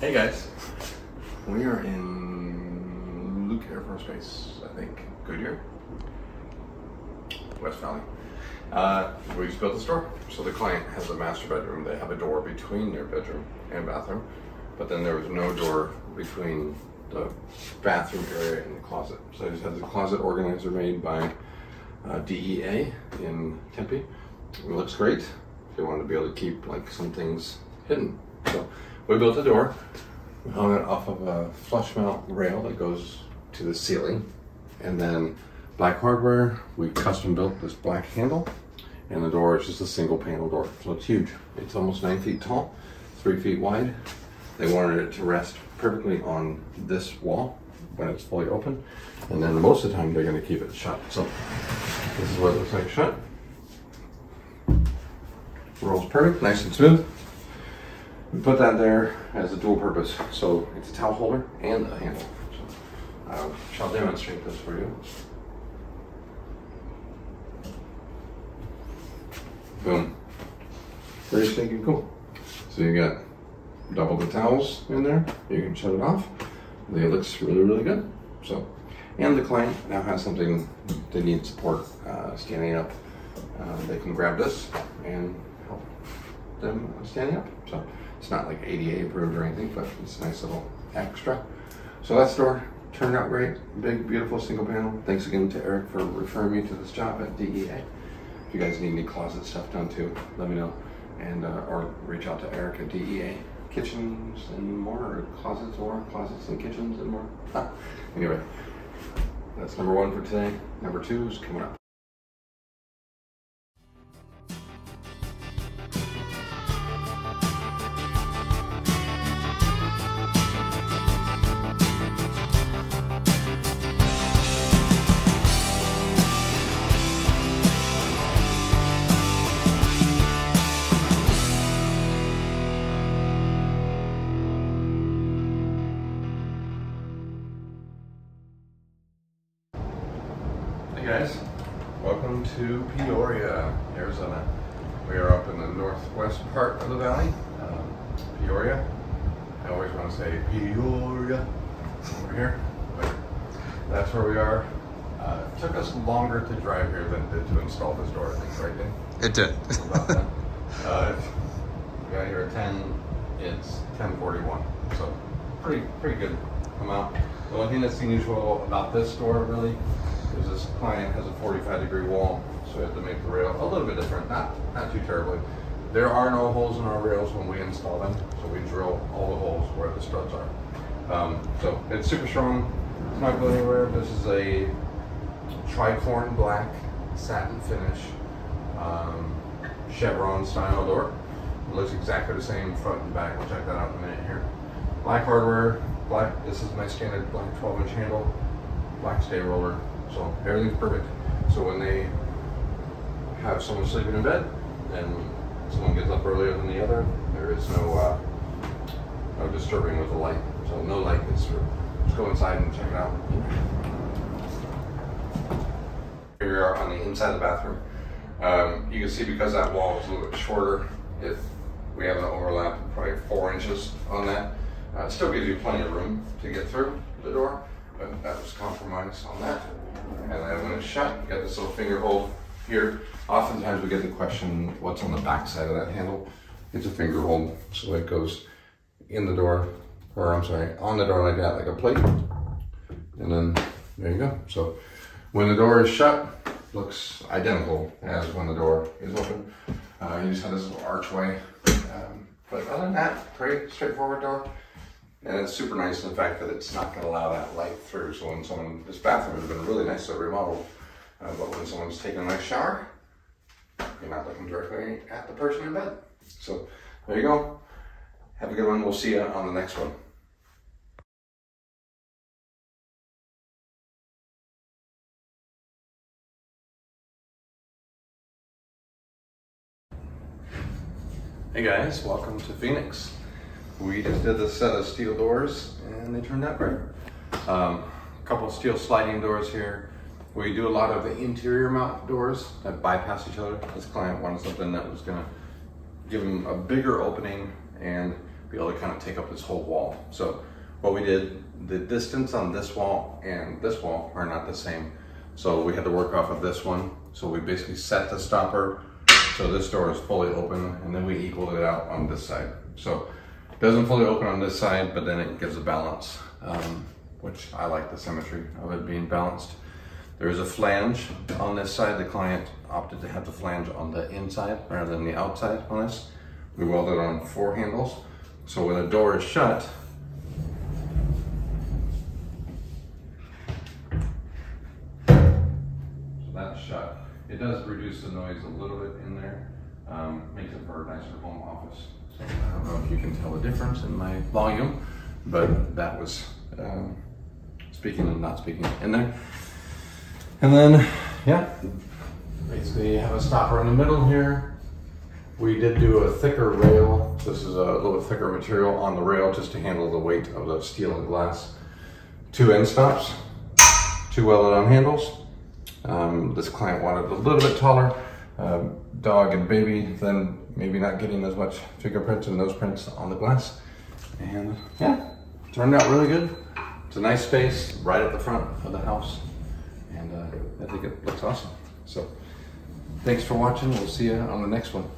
Hey guys, we are in Luke Air Force Base, I think, Goodyear, West Valley. Uh, we just built the store, so the client has a master bedroom. They have a door between their bedroom and bathroom, but then there was no door between the bathroom area and the closet. So I just had the closet organizer made by uh, DEA in Tempe. It looks great. They wanted to be able to keep like some things hidden. So we built a door. We hung it off of a flush mount rail that goes to the ceiling. And then black hardware, we custom built this black handle. And the door is just a single panel door. So it's huge. It's almost nine feet tall, three feet wide. They wanted it to rest perfectly on this wall when it's fully open. And then most of the time they're gonna keep it shut. So this is what it looks like shut. Rolls perfect, nice and smooth. We put that there as a dual purpose. So it's a towel holder and a handle. So I shall demonstrate this for you. Boom. Very stinking cool. So you got double the towels in there. You can shut it off. It looks really, really good. So, and the client now has something they need support uh, standing up. Uh, they can grab this and them standing up. So it's not like ADA approved or anything, but it's a nice little extra. So that store turned out great. Big, beautiful single panel. Thanks again to Eric for referring me to this job at DEA. If you guys need any closet stuff done too, let me know. And, uh, or reach out to Eric at DEA. Kitchens and more, or closets or closets and kitchens and more. anyway, that's number one for today. Number two is coming up. Guys, welcome to Peoria, Arizona. We are up in the northwest part of the valley, um, Peoria. I always want to say Peoria over here, but that's where we are. Uh, it took us longer to drive here than it did to install this door, I think, right, Dave? It did. Uh, we got here at 10, it's 1041, so pretty pretty good amount. The only thing that's unusual about this door really is this client has a 45 degree wall, so we have to make the rail a little bit different, not not too terribly. There are no holes in our rails when we install them, so we drill all the holes where the studs are. Um, so it's super strong, it's not going anywhere. This is a tricorn black satin finish um, chevron style door. It looks exactly the same front and back. We'll check that out in a minute here. Black hardware, black. This is my standard black 12 inch handle, black stay roller. So everything's perfect. So when they have someone sleeping in bed and someone gets up earlier than the other, there is no uh, no disturbing with the light. So no light gets. Just go inside and check it out. Here we are on the inside of the bathroom. Um, you can see because that wall is a little bit shorter, if we have an overlap of probably four inches on that, uh, still gives you plenty of room to get through the door, but that was compromised on that. And then when it's shut, you got this little finger hole here. Oftentimes we get the question, what's on the back side of that handle? It's a finger hole, so it goes in the door, or I'm sorry, on the door like that, like a plate. And then there you go. So when the door is shut, looks identical as when the door is open. Uh, you just have this little archway. Um, but other than that, pretty straightforward door. And it's super nice in the fact that it's not going to allow that light through. So when someone, this bathroom has been really nice to remodel, uh, but when someone's taking a nice shower, you're not looking directly at the person in bed. So there you go. Have a good one. We'll see you on the next one. Hey guys, welcome to Phoenix. We just did this set of steel doors and they turned out great. Um, a couple steel sliding doors here. We do a lot of the interior mount doors that bypass each other. This client wanted something that was gonna give him a bigger opening and be able to kind of take up this whole wall. So what we did, the distance on this wall and this wall are not the same. So we had to work off of this one. So we basically set the stopper so this door is fully open and then we equaled it out on this side. So doesn't fully open on this side, but then it gives a balance, um, which I like the symmetry of it being balanced. There is a flange on this side. The client opted to have the flange on the inside rather than the outside on this. We welded on four handles. So when the door is shut, so that's shut. It does reduce the noise a little bit in there. Um, makes it for a nicer home office. So I don't know if you can tell the difference in my volume, but that was um, speaking and not speaking in there. And then, yeah, basically you have a stopper in the middle here. We did do a thicker rail. This is a little thicker material on the rail just to handle the weight of the steel and glass. Two end stops, two welded on handles. Um, this client wanted a little bit taller um, dog and baby, then maybe not getting as much fingerprints and nose prints on the glass. And yeah, turned out really good. It's a nice space right at the front of the house. And uh, I think it looks awesome. So thanks for watching. We'll see you on the next one.